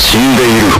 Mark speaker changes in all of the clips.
Speaker 1: 死んでいる「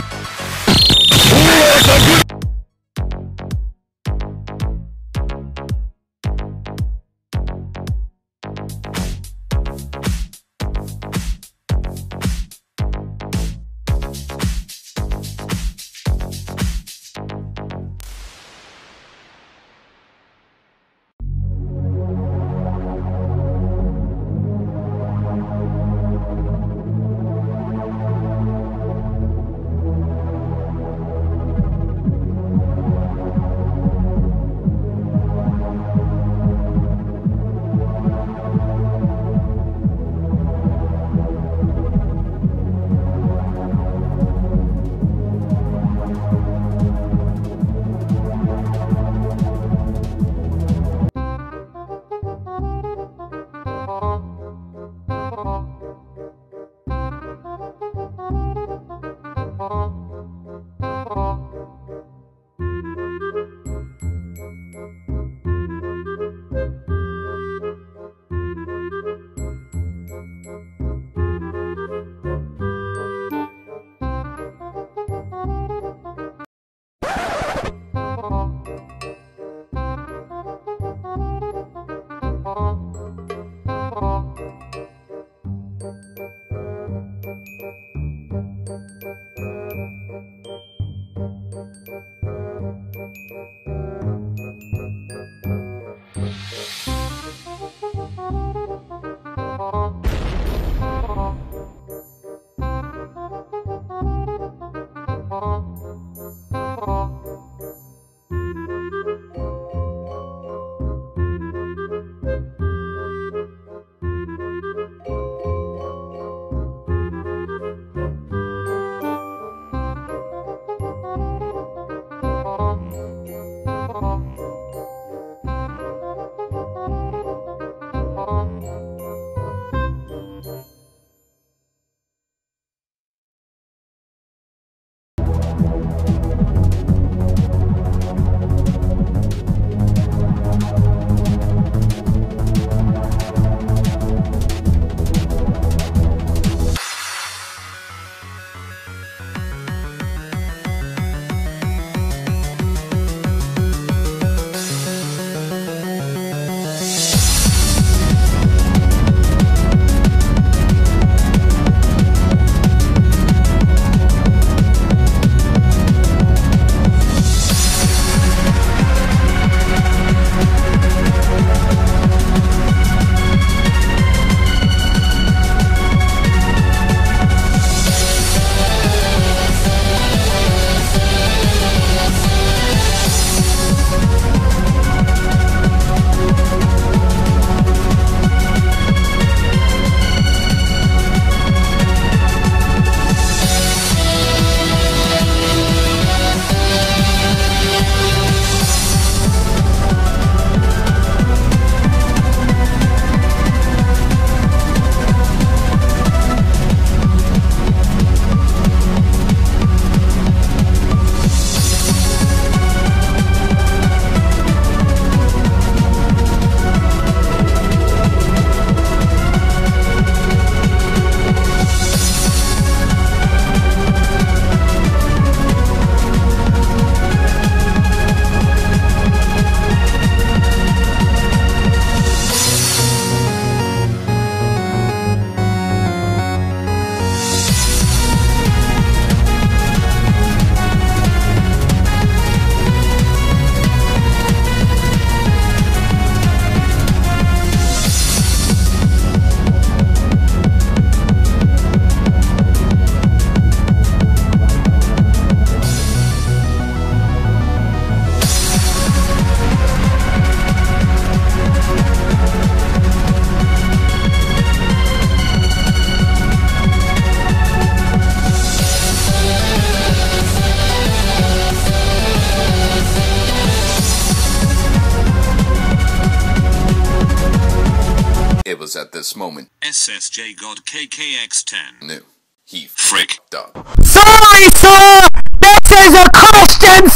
Speaker 2: SSJ God KKX10
Speaker 3: knew he
Speaker 2: Frick
Speaker 3: up.
Speaker 4: Sorry, sir! This is a Christian